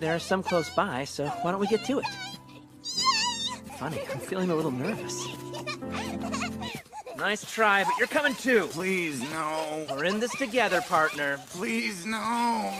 there are some close by, so why don't we get to it? Funny, I'm feeling a little nervous. Nice try, but you're coming too. Please, no. We're in this together, partner. Please, no.